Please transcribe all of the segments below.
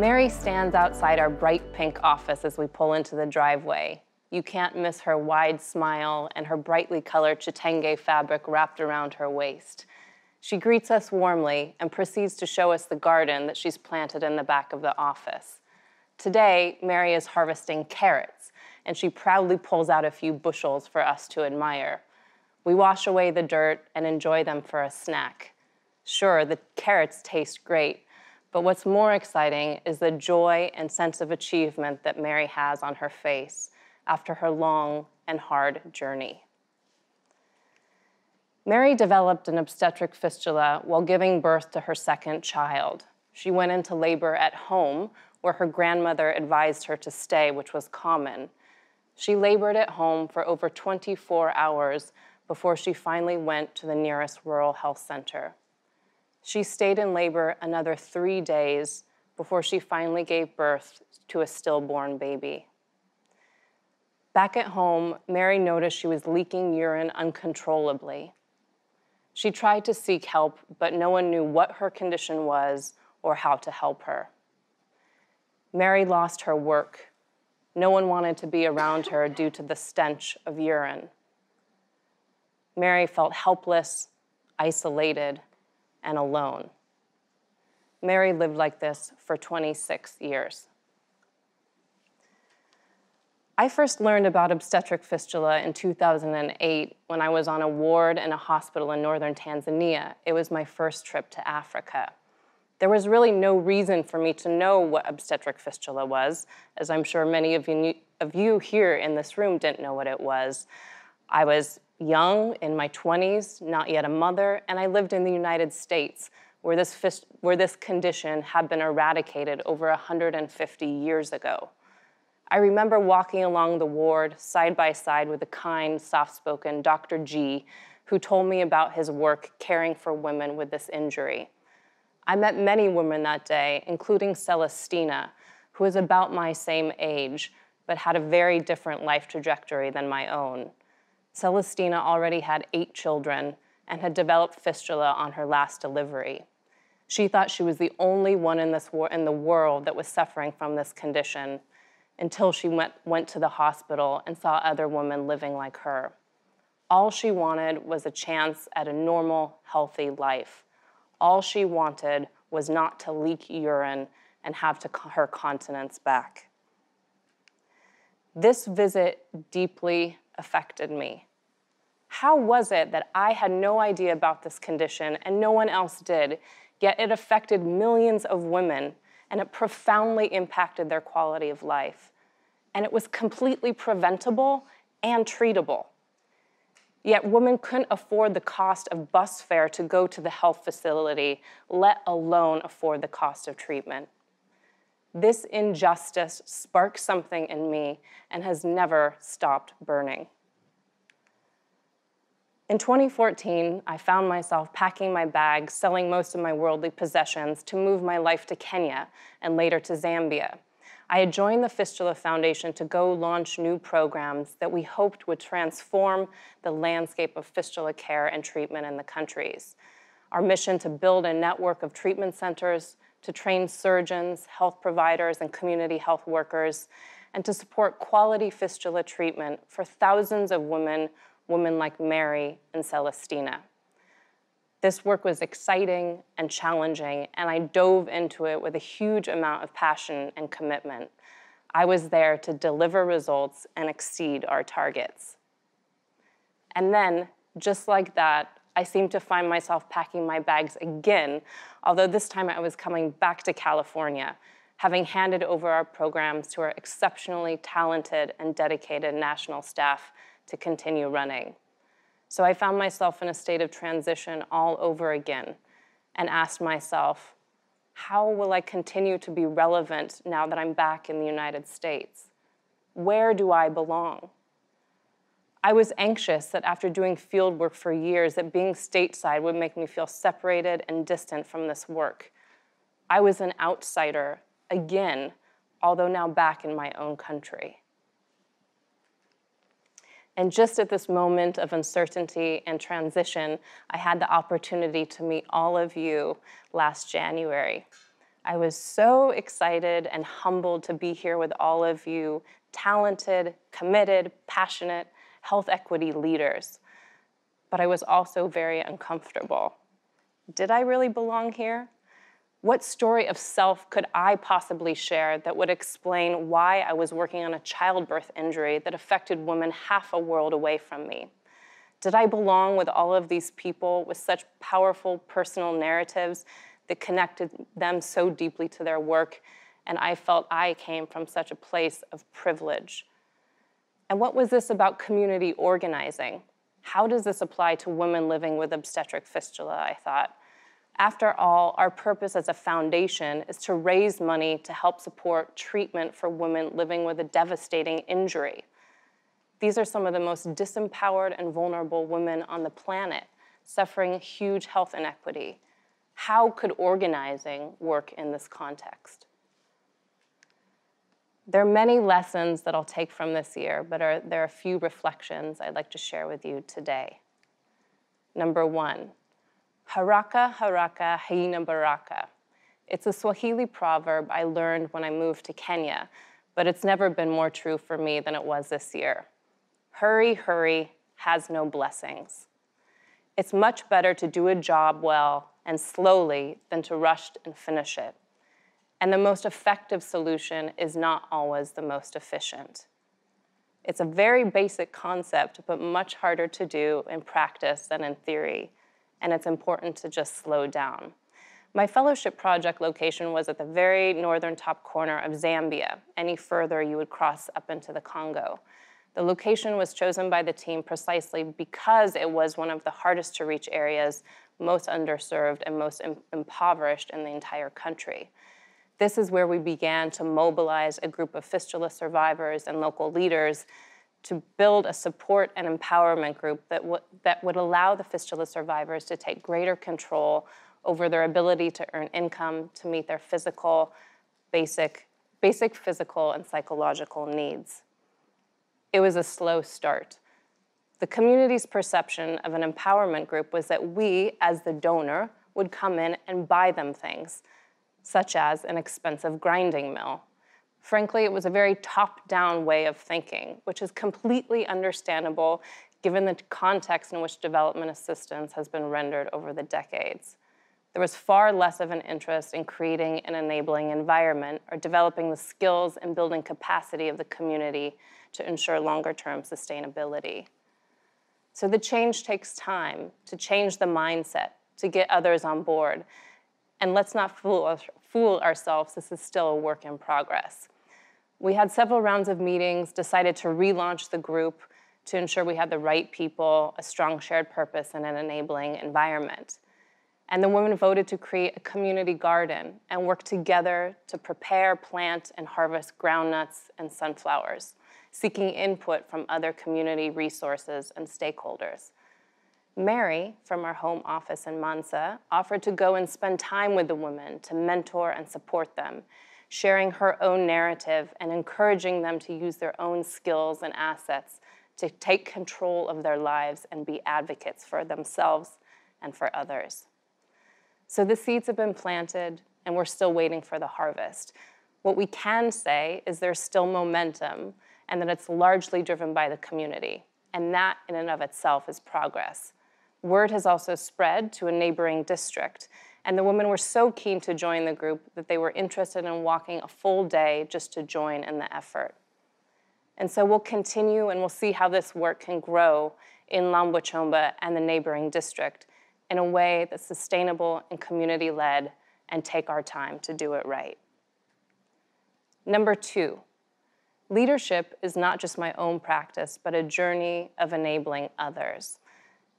Mary stands outside our bright pink office as we pull into the driveway. You can't miss her wide smile and her brightly colored chitenge fabric wrapped around her waist. She greets us warmly and proceeds to show us the garden that she's planted in the back of the office. Today, Mary is harvesting carrots, and she proudly pulls out a few bushels for us to admire. We wash away the dirt and enjoy them for a snack. Sure, the carrots taste great, but what's more exciting is the joy and sense of achievement that Mary has on her face after her long and hard journey. Mary developed an obstetric fistula while giving birth to her second child. She went into labor at home, where her grandmother advised her to stay, which was common. She labored at home for over 24 hours before she finally went to the nearest rural health center. She stayed in labor another three days before she finally gave birth to a stillborn baby. Back at home, Mary noticed she was leaking urine uncontrollably. She tried to seek help, but no one knew what her condition was or how to help her. Mary lost her work. No one wanted to be around her due to the stench of urine. Mary felt helpless, isolated, and alone. Mary lived like this for 26 years. I first learned about obstetric fistula in 2008 when I was on a ward in a hospital in northern Tanzania. It was my first trip to Africa. There was really no reason for me to know what obstetric fistula was, as I'm sure many of you, of you here in this room didn't know what it was. I was young, in my 20s, not yet a mother, and I lived in the United States, where this, where this condition had been eradicated over 150 years ago. I remember walking along the ward side by side with a kind, soft spoken Dr. G, who told me about his work caring for women with this injury. I met many women that day, including Celestina, who was about my same age, but had a very different life trajectory than my own. Celestina already had eight children and had developed fistula on her last delivery. She thought she was the only one in, this in the world that was suffering from this condition until she went, went to the hospital and saw other women living like her. All she wanted was a chance at a normal, healthy life. All she wanted was not to leak urine and have to, her continence back. This visit deeply affected me. How was it that I had no idea about this condition and no one else did, yet it affected millions of women and it profoundly impacted their quality of life. And it was completely preventable and treatable. Yet women couldn't afford the cost of bus fare to go to the health facility, let alone afford the cost of treatment. This injustice sparked something in me and has never stopped burning. In 2014, I found myself packing my bags, selling most of my worldly possessions to move my life to Kenya and later to Zambia. I had joined the Fistula Foundation to go launch new programs that we hoped would transform the landscape of fistula care and treatment in the countries. Our mission to build a network of treatment centers, to train surgeons, health providers, and community health workers, and to support quality fistula treatment for thousands of women women like Mary and Celestina. This work was exciting and challenging, and I dove into it with a huge amount of passion and commitment. I was there to deliver results and exceed our targets. And then, just like that, I seemed to find myself packing my bags again, although this time I was coming back to California, having handed over our programs to our exceptionally talented and dedicated national staff to continue running. So I found myself in a state of transition all over again and asked myself, how will I continue to be relevant now that I'm back in the United States? Where do I belong? I was anxious that after doing field work for years that being stateside would make me feel separated and distant from this work. I was an outsider again, although now back in my own country. And just at this moment of uncertainty and transition, I had the opportunity to meet all of you last January. I was so excited and humbled to be here with all of you, talented, committed, passionate health equity leaders. But I was also very uncomfortable. Did I really belong here? What story of self could I possibly share that would explain why I was working on a childbirth injury that affected women half a world away from me? Did I belong with all of these people with such powerful personal narratives that connected them so deeply to their work? And I felt I came from such a place of privilege. And what was this about community organizing? How does this apply to women living with obstetric fistula? I thought. After all, our purpose as a foundation is to raise money to help support treatment for women living with a devastating injury. These are some of the most disempowered and vulnerable women on the planet, suffering huge health inequity. How could organizing work in this context? There are many lessons that I'll take from this year, but are, there are a few reflections I'd like to share with you today. Number one, haraka haraka haina baraka. It's a Swahili proverb I learned when I moved to Kenya, but it's never been more true for me than it was this year. Hurry, hurry has no blessings. It's much better to do a job well and slowly than to rush and finish it. And the most effective solution is not always the most efficient. It's a very basic concept, but much harder to do in practice than in theory, and it's important to just slow down. My fellowship project location was at the very northern top corner of Zambia. Any further, you would cross up into the Congo. The location was chosen by the team precisely because it was one of the hardest to reach areas, most underserved, and most Im- impoverished in the entire country. This is where we began to mobilize a group of fistula survivors and local leaders to build a support and empowerment group that, w- that would allow the fistula survivors to take greater control over their ability to earn income to meet their physical, basic, basic physical and psychological needs it was a slow start. The community's perception of an empowerment group was that we, as the donor, would come in and buy them things, such as an expensive grinding mill. Frankly, it was a very top down way of thinking, which is completely understandable given the context in which development assistance has been rendered over the decades. There was far less of an interest in creating an enabling environment or developing the skills and building capacity of the community to ensure longer term sustainability. So the change takes time to change the mindset, to get others on board. And let's not fool, fool ourselves, this is still a work in progress. We had several rounds of meetings, decided to relaunch the group to ensure we had the right people, a strong shared purpose, and an enabling environment. And the women voted to create a community garden and work together to prepare, plant, and harvest groundnuts and sunflowers seeking input from other community resources and stakeholders. Mary, from our home office in Mansa, offered to go and spend time with the women to mentor and support them, sharing her own narrative and encouraging them to use their own skills and assets to take control of their lives and be advocates for themselves and for others. So the seeds have been planted, and we're still waiting for the harvest. What we can say is there's still momentum and that it's largely driven by the community. And that, in and of itself, is progress. Word has also spread to a neighboring district, and the women were so keen to join the group that they were interested in walking a full day just to join in the effort. And so we'll continue and we'll see how this work can grow in Lambachomba and the neighboring district in a way that's sustainable and community led and take our time to do it right. Number two, Leadership is not just my own practice, but a journey of enabling others.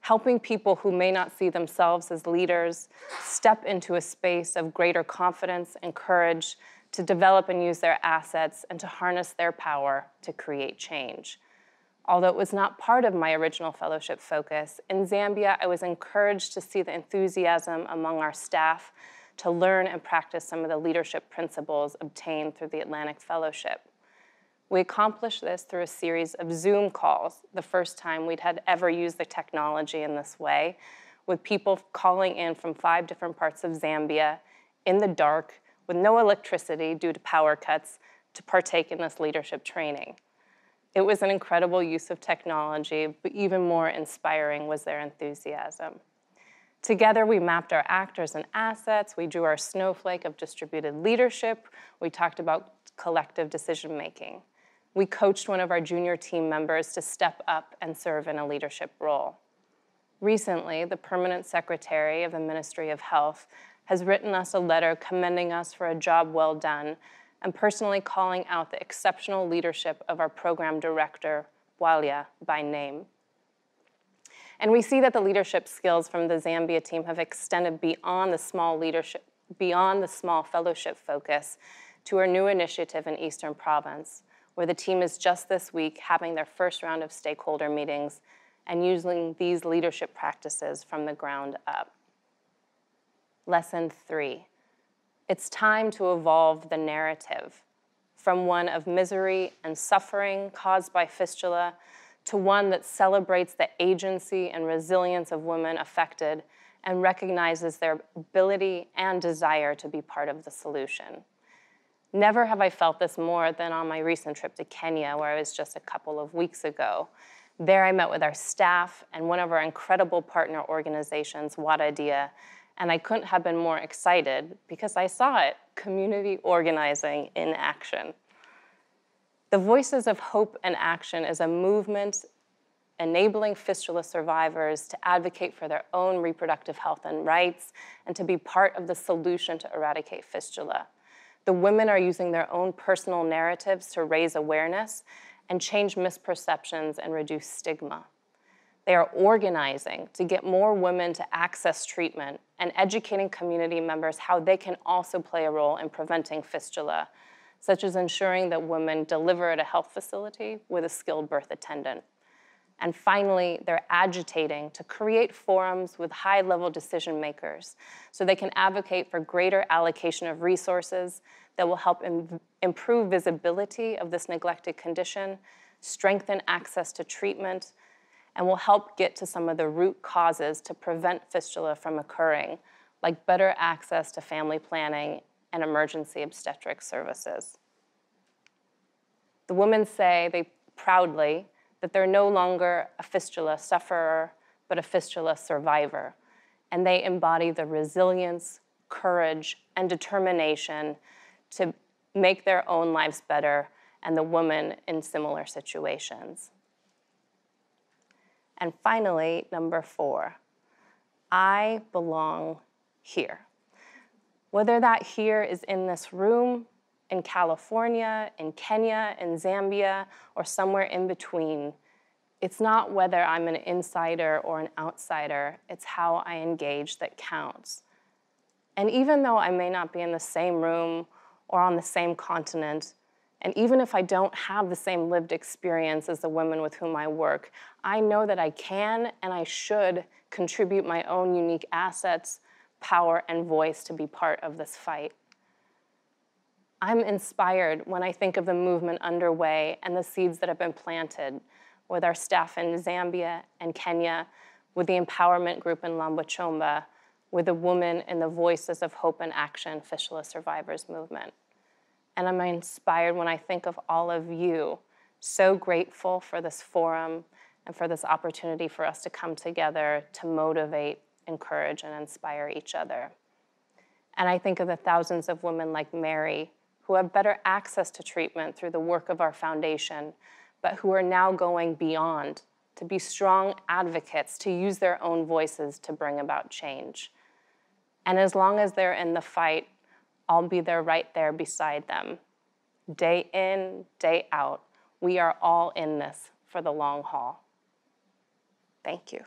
Helping people who may not see themselves as leaders step into a space of greater confidence and courage to develop and use their assets and to harness their power to create change. Although it was not part of my original fellowship focus, in Zambia I was encouraged to see the enthusiasm among our staff to learn and practice some of the leadership principles obtained through the Atlantic Fellowship. We accomplished this through a series of Zoom calls, the first time we'd had ever used the technology in this way, with people calling in from five different parts of Zambia in the dark with no electricity due to power cuts to partake in this leadership training. It was an incredible use of technology, but even more inspiring was their enthusiasm. Together, we mapped our actors and assets, we drew our snowflake of distributed leadership, we talked about collective decision making. We coached one of our junior team members to step up and serve in a leadership role. Recently, the permanent secretary of the Ministry of Health has written us a letter commending us for a job well done and personally calling out the exceptional leadership of our program director, Bwalia, by name. And we see that the leadership skills from the Zambia team have extended beyond the small leadership, beyond the small fellowship focus to our new initiative in Eastern Province, where the team is just this week having their first round of stakeholder meetings and using these leadership practices from the ground up. Lesson three, it's time to evolve the narrative from one of misery and suffering caused by fistula to one that celebrates the agency and resilience of women affected and recognizes their ability and desire to be part of the solution. Never have I felt this more than on my recent trip to Kenya, where I was just a couple of weeks ago. There, I met with our staff and one of our incredible partner organizations, Wadadia, and I couldn't have been more excited because I saw it community organizing in action. The Voices of Hope and Action is a movement enabling fistula survivors to advocate for their own reproductive health and rights and to be part of the solution to eradicate fistula. The women are using their own personal narratives to raise awareness and change misperceptions and reduce stigma. They are organizing to get more women to access treatment and educating community members how they can also play a role in preventing fistula, such as ensuring that women deliver at a health facility with a skilled birth attendant. And finally, they're agitating to create forums with high level decision makers so they can advocate for greater allocation of resources that will help Im- improve visibility of this neglected condition, strengthen access to treatment, and will help get to some of the root causes to prevent fistula from occurring, like better access to family planning and emergency obstetric services. The women say they proudly that they're no longer a fistula sufferer, but a fistula survivor. And they embody the resilience, courage, and determination to make their own lives better and the woman in similar situations. And finally, number four, I belong here. Whether that here is in this room, in California, in Kenya, in Zambia, or somewhere in between, it's not whether I'm an insider or an outsider, it's how I engage that counts. And even though I may not be in the same room or on the same continent. And even if I don't have the same lived experience as the women with whom I work, I know that I can and I should contribute my own unique assets, power, and voice to be part of this fight. I'm inspired when I think of the movement underway and the seeds that have been planted with our staff in Zambia and Kenya, with the empowerment group in Lambachomba, with the Women in the Voices of Hope and Action Fistula Survivors movement. And I'm inspired when I think of all of you. So grateful for this forum and for this opportunity for us to come together to motivate, encourage, and inspire each other. And I think of the thousands of women like Mary who have better access to treatment through the work of our foundation, but who are now going beyond to be strong advocates, to use their own voices to bring about change. And as long as they're in the fight, I'll be there right there beside them. Day in, day out, we are all in this for the long haul. Thank you.